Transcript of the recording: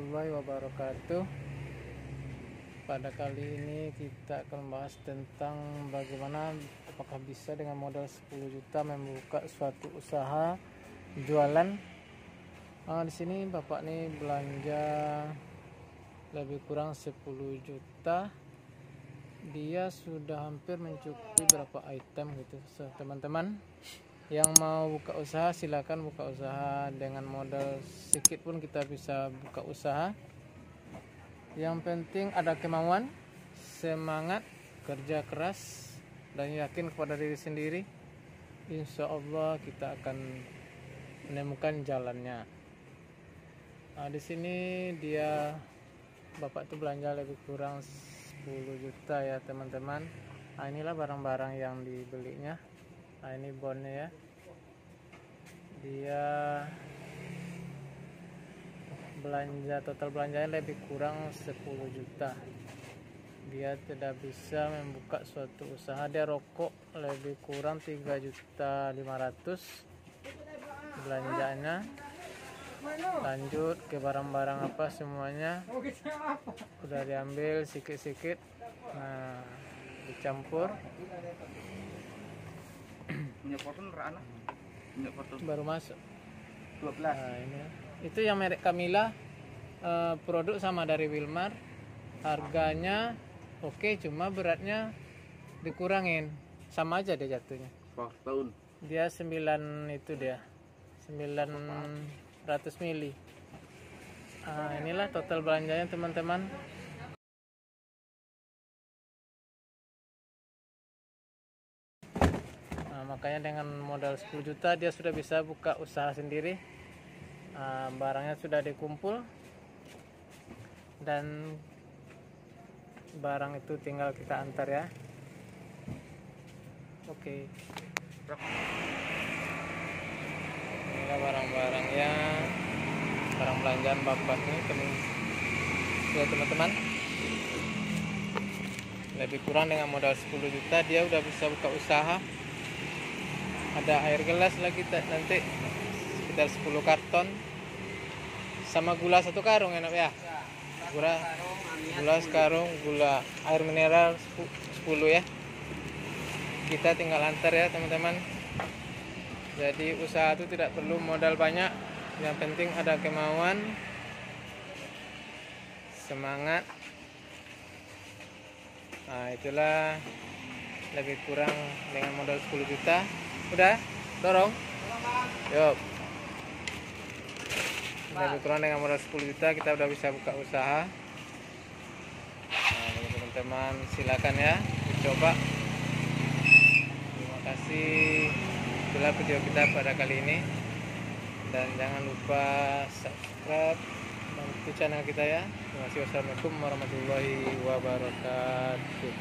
wabarakatuh. Pada kali ini kita akan bahas tentang bagaimana apakah bisa dengan modal 10 juta membuka suatu usaha jualan. Nah, di sini bapak nih belanja lebih kurang 10 juta. Dia sudah hampir mencukupi berapa item gitu so teman-teman yang mau buka usaha silakan buka usaha. Dengan modal sedikit pun kita bisa buka usaha. Yang penting ada kemauan semangat kerja keras dan yakin kepada diri sendiri. Insya Allah kita akan menemukan jalannya. Nah, di sini dia bapak itu belanja lebih kurang 10 juta ya teman-teman. Nah, inilah barang-barang yang dibelinya nah ini bonnya ya. Dia belanja total belanjanya lebih kurang 10 juta. Dia tidak bisa membuka suatu usaha. Dia rokok lebih kurang 3 juta 500 belanjanya lanjut ke barang-barang apa semuanya. Udah diambil sikit-sikit. Nah dicampur punya punya porton baru masuk. 12 nah ini. Itu yang merek Camila eh, produk sama dari Wilmar. Harganya oke cuma beratnya dikurangin. Sama aja dia jatuhnya. Per tahun. Dia 9 itu dia. 900 mili. Nah, inilah total belanjanya teman-teman makanya dengan modal 10 juta dia sudah bisa buka usaha sendiri. Nah, barangnya sudah dikumpul. Dan barang itu tinggal kita antar ya. Oke. Inilah barang-barangnya barang belanjaan bapak ini teman ya teman-teman. Lebih kurang dengan modal 10 juta dia udah bisa buka usaha ada air gelas lagi nanti. Sekitar 10 karton. Sama gula satu karung enak ya? Gula gula sekarung gula air mineral 10 ya. Kita tinggal antar ya teman-teman. Jadi usaha itu tidak perlu modal banyak. Yang penting ada kemauan semangat. Nah itulah lebih kurang dengan modal 10 juta udah? Dorong? Yuk. Lebih kurang dengan modal 10 juta kita udah bisa buka usaha. Nah teman-teman silakan ya dicoba. Terima kasih. Itulah video kita pada kali ini. Dan jangan lupa subscribe bantu channel kita ya. Terima kasih. Wassalamualaikum warahmatullahi wabarakatuh